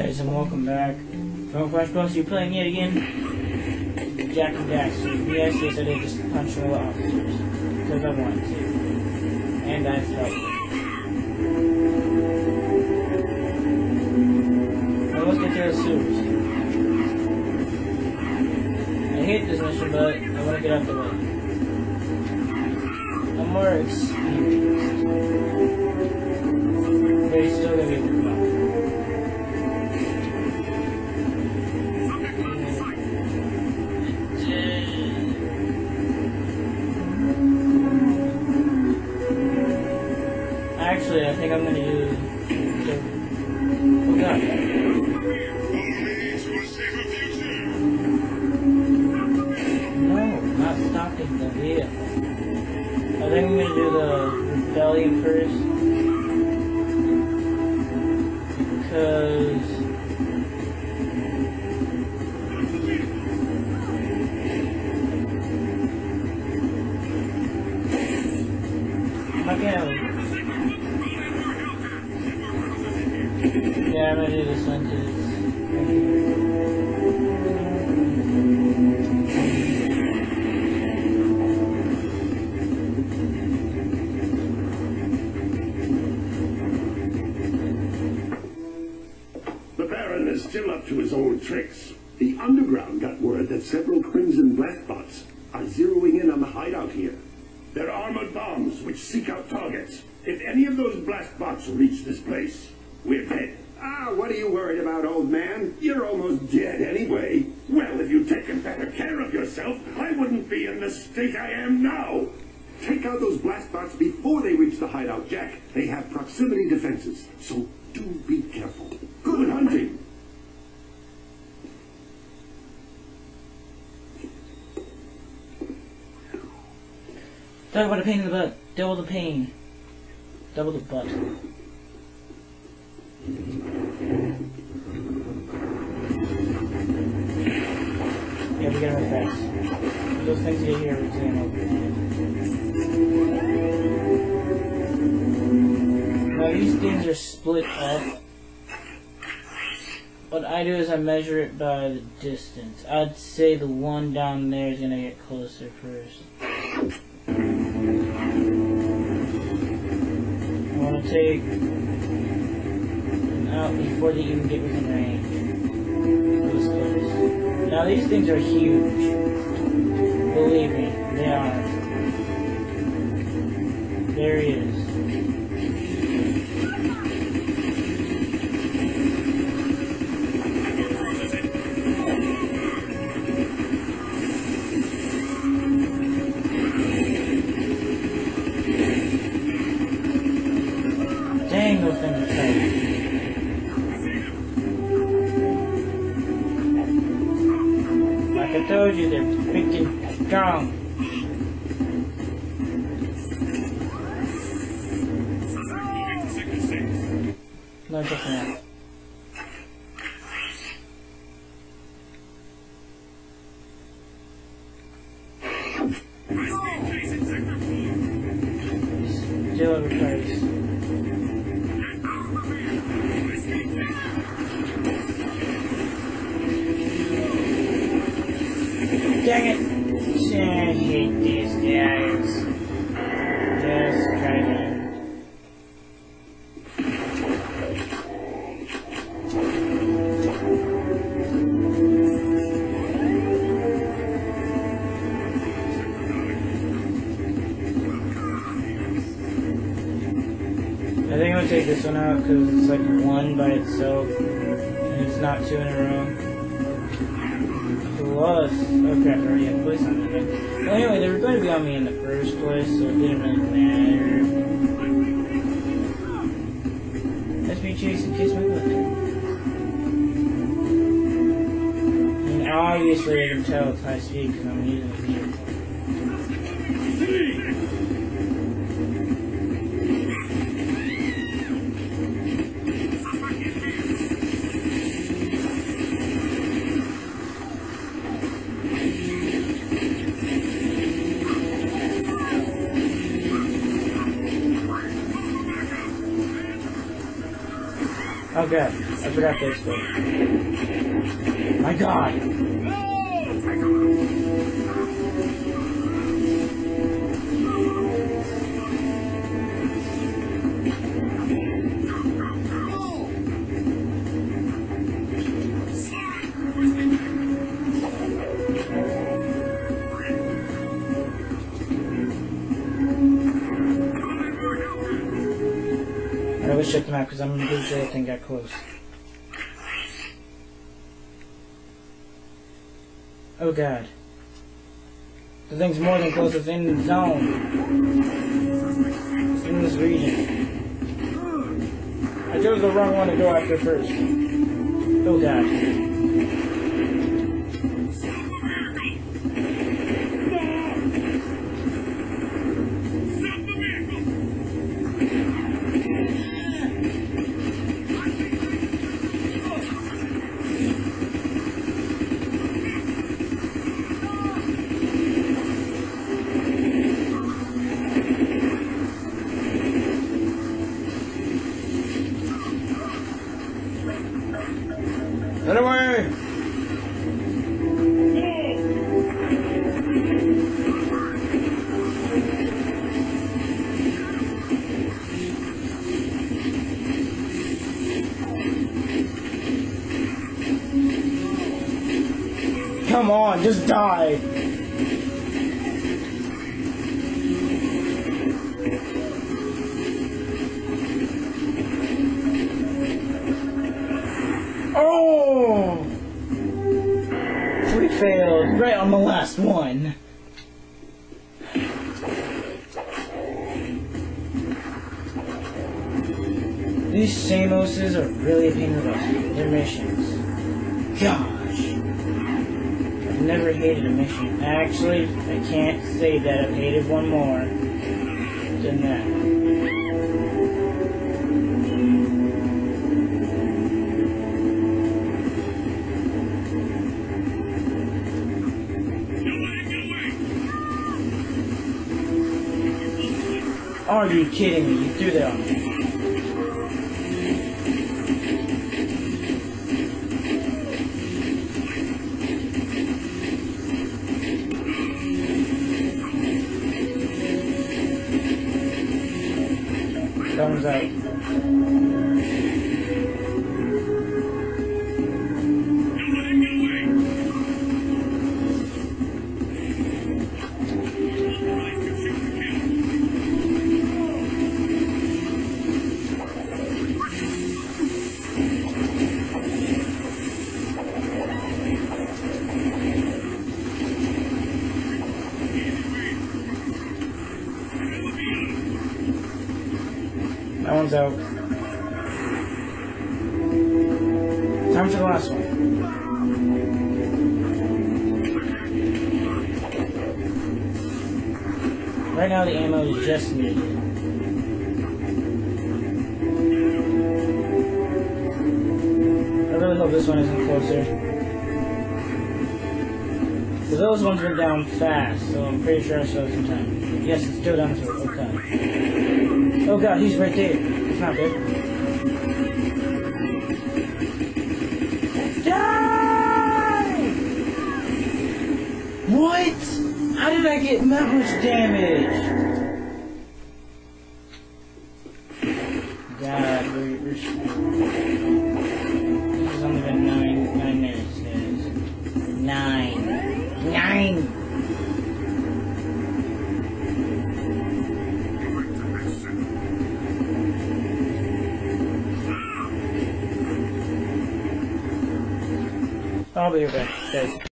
Guys, and welcome back. From Crash Bros, you're playing yet again? Jak and Daxter. Yes, yes, I did just punch all the officers. Because I wanted to. And I felt it. Now let's get to the sewers. I hate this mission, but I want to get out the way. I'm more experienced. But he's still be able to come Actually, I think I'm gonna the- Oh god. Stopping the vehicle. I think I'm gonna do the rebellion first. Because. Yeah, The Baron is still up to his old tricks. The Underground got word that several Crimson Blastbots are zeroing in on the hideout here. They're armored bombs which seek out targets. If any of those Blastbots reach this place, we're dead. Ah, what are you worried about, old man? You're almost dead anyway. Well, if you'd taken better care of yourself, I wouldn't be in the state I am now. Take out those Blastbots before they reach the hideout, Jak. They have proximity defenses, so do be careful. Good hunting. Talk about a pain in the butt. Double the pain. Double the butt. Those things saying over. Now these things are split up. What I do is I measure it by the distance. I'd say the one down there is gonna get closer first. I want to take out before they even get within range. Now these things are huge. Believe me, they are. There he is. Dang, those things are tight. Told you, they're freaking strong. No different. Dang it! I hate these guys. Just to. I think I'm gonna take this one out because it's like one by itself, and it's not two in a row. Oh crap, I already had a place on it. Well, anyway, they were going to be on me in the first place, so it didn't really matter. Let's be chasing kiss my butt. And obviously, I can tell it's high speed because I'm using vehicle. Okay. I forgot to explode. My god! I check the map because I'm pretty sure that thing got close. Oh god. The thing's more than close, it's in the zone. It's in this region. I chose the wrong one to go after first. Oh god. Come on, just die. Oh! We failed right on the last one. These Samoses are really a pain in the butt. Their missions. Gosh. I've never hated a mission. Actually, I can't say that I've hated one more than that. Are you kidding me? You threw that on me. Thumbs out. That one's out. Time for the last one. Right now the ammo is just needed. I really hope this one isn't closer. Because those ones went down fast, so I'm pretty sure I still have some time. Yes, it's still down to it. God. Oh god, he's right there. It's not good. Die! What? How did I get that much damage? I'll be back, guys.